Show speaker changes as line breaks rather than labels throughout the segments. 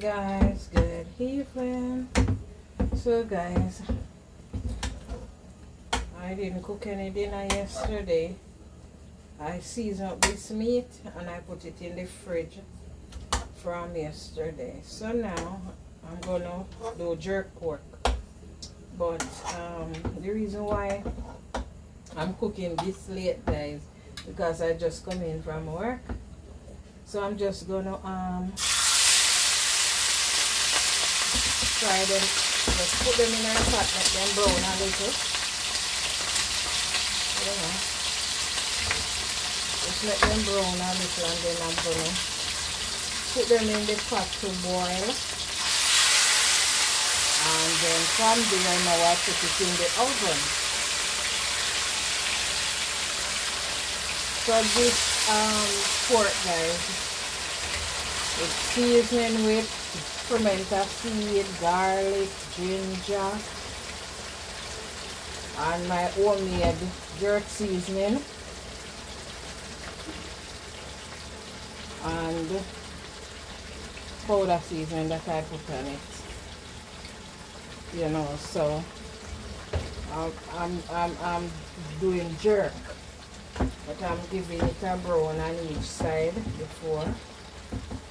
guys, good evening. So guys, I didn't cook any dinner yesterday. I seasoned this meat and I put it in the fridge from yesterday. So now I'm gonna do jerk pork. But um, the reason why I'm cooking this late guys because I just come in from work. So I'm just gonna um fry them. Just put them in a pot, let them brown a little. You know. Just let them brown a little and then I'm gonna put them in the pot to boil. And then from there now I put it in the oven. So this um, pork guys, it's seasoned with pimento seed, garlic, ginger, and my homemade jerk seasoning. And powder seasoning that I put on it. You know, so I'm, I'm, I'm, I'm doing jerk. But I'm giving it a brown on each side before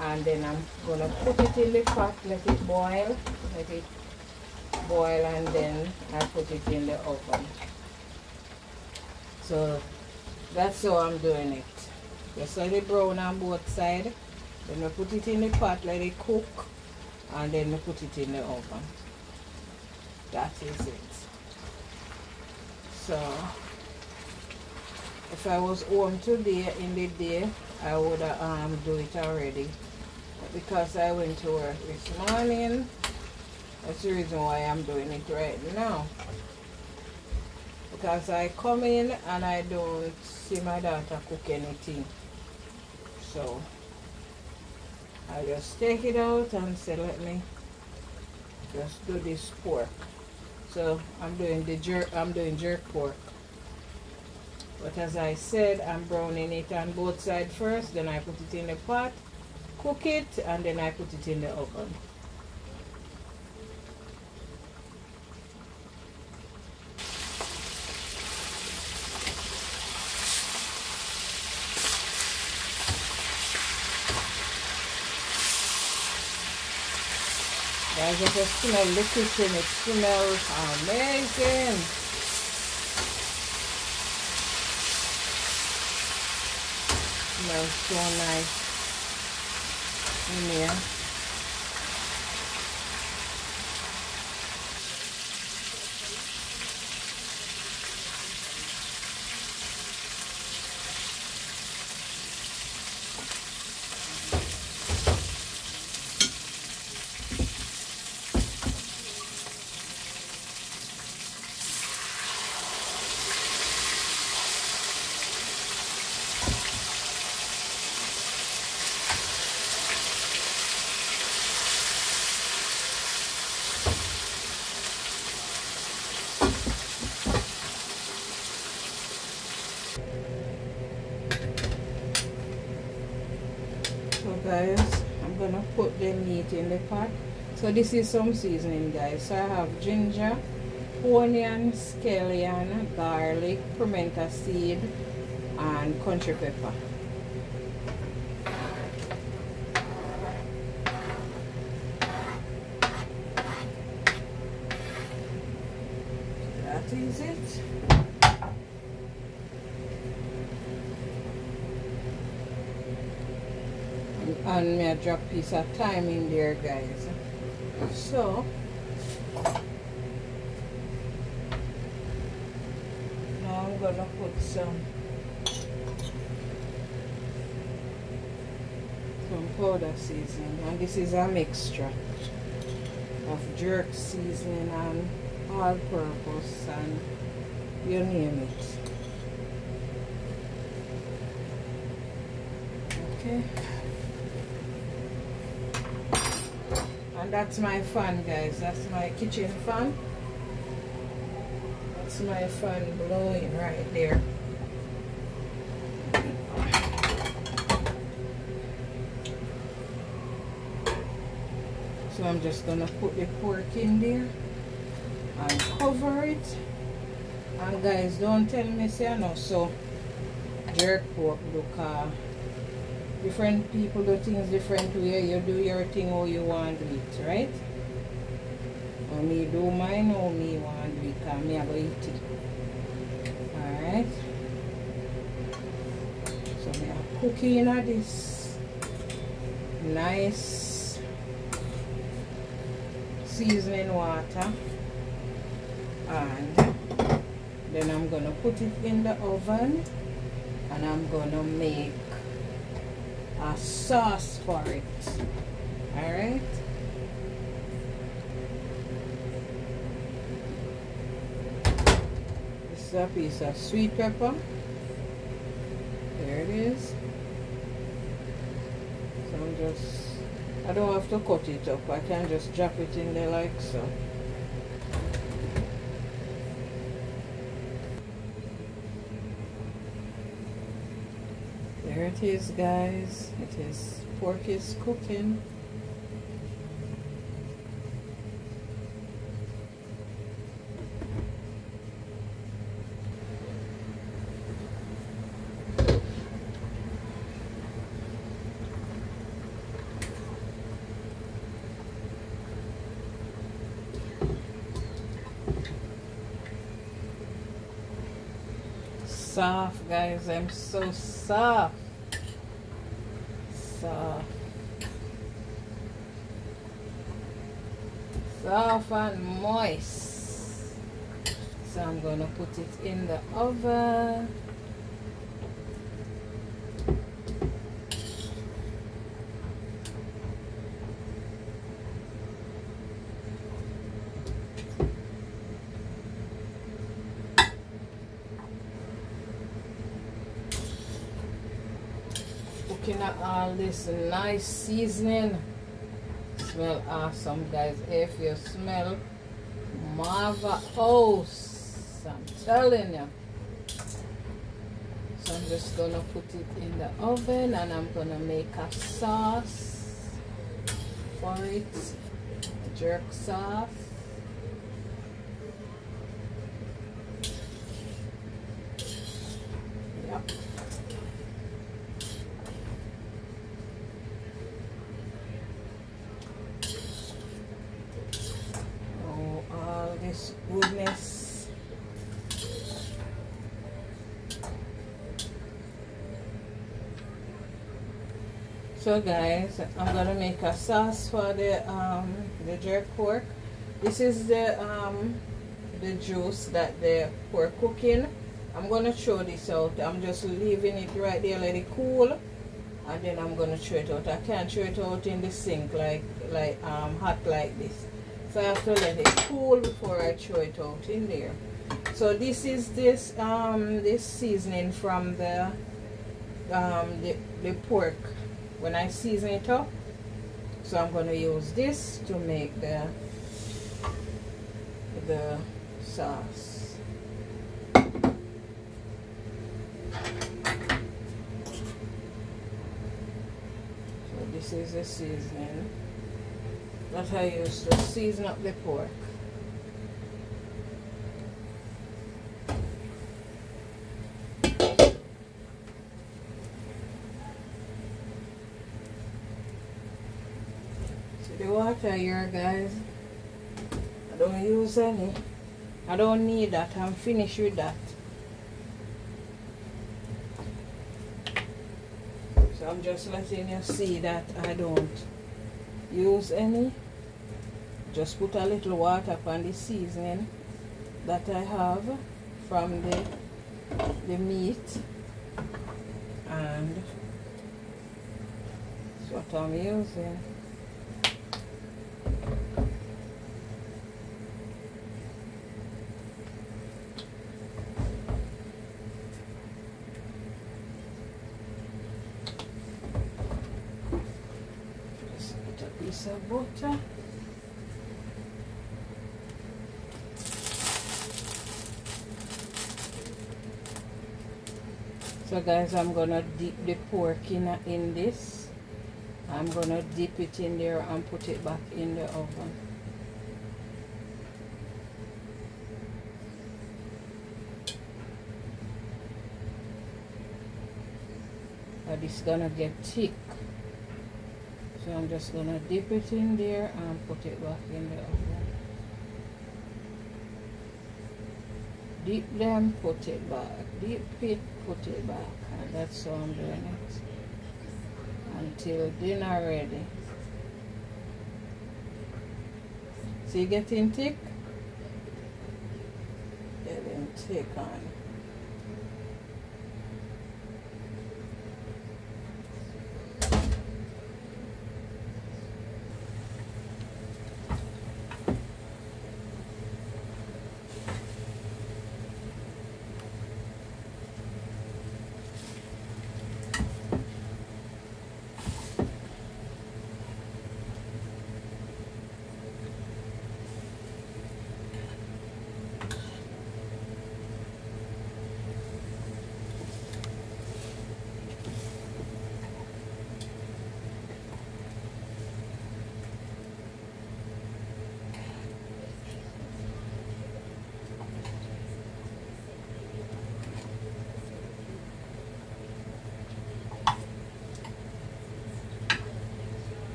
and then I'm gonna put it in the pot let it boil let it boil and then I put it in the oven. So that's how I'm doing it. Just let it brown on both sides then I put it in the pot let it cook and then I put it in the oven. That is it. So if I was home today in the day I would um, do it already because I went to work this morning. That's the reason why I'm doing it right now. Because I come in and I don't see my daughter cook anything. So I just take it out and say let me just do this pork. So I'm doing the jerk I'm doing jerk pork. But as I said, I'm browning it on both sides first, then I put it in the pot cook it and then I put it in the oven. Guys, I just smell the kitchen. It smells amazing. Smells so nice in there. Guys. I'm gonna put the meat in the pot. So this is some seasoning guys. So i have ginger onion scallion garlic pimento seed and country pepper. That is it and me a drop piece of thyme in there guys? So now I'm gonna put some some powder seasoning. And this is a mixture of jerk seasoning and all purpose and you name it. Okay and that's my fan guys. That's my kitchen fan that's my fan blowing right there. So I'm just gonna put the pork in there and cover it. And guys, don't tell me say know so jerk pork because different people do things different way. You do your thing how you want it, right? Or me do mine how me want it because me I go eat it. Alright. So me are cooking this nice seasoning water and then I'm gonna put it in the oven and I'm gonna make a sauce for it. All right this is a piece of sweet pepper. There it is. So I'm just I don't have to cut it up. I can just drop it in there like so there it is guys. It is. Pork is cooking. Soft guys. I'm so soft soft soft and moist. So i'm gonna put it in the oven looking at all this nice seasoning. Smell awesome guys. If you smell marvelous i'm telling you. So i'm just gonna put it in the oven and i'm gonna make a sauce for it. Jerk sauce. Yep Oh, all this goodness. So guys, I'm gonna make a sauce for the um the jerk pork. This is the um the juice that the pork cooking. I'm gonna throw this out. I'm just leaving it right there, let it cool, and then I'm gonna throw it out. I can't throw it out in the sink like like um hot like this. So I have to let it cool before I throw it out in there. So this is this um this seasoning from the um the, the pork when I season it up. So I'm gonna use this to make the the sauce. So this is the seasoning that I use to season up the pork. See the water here guys. I don't use any. I don't need that. I'm finished with that. So I'm just letting you see that I don't use any just put a little water upon the seasoning that I have from the the meat and that's what I'm using just put piece butter So guys, I'm gonna dip the pork in, in this I'm gonna dip it in there and put it back in the oven. But it's gonna get thick. So I'm just gonna dip it in there and put it back in the oven. Dip them, put it back. Dip it, put it back. And that's how I'm doing it. Until dinner ready. See getting thick? Getting thick on.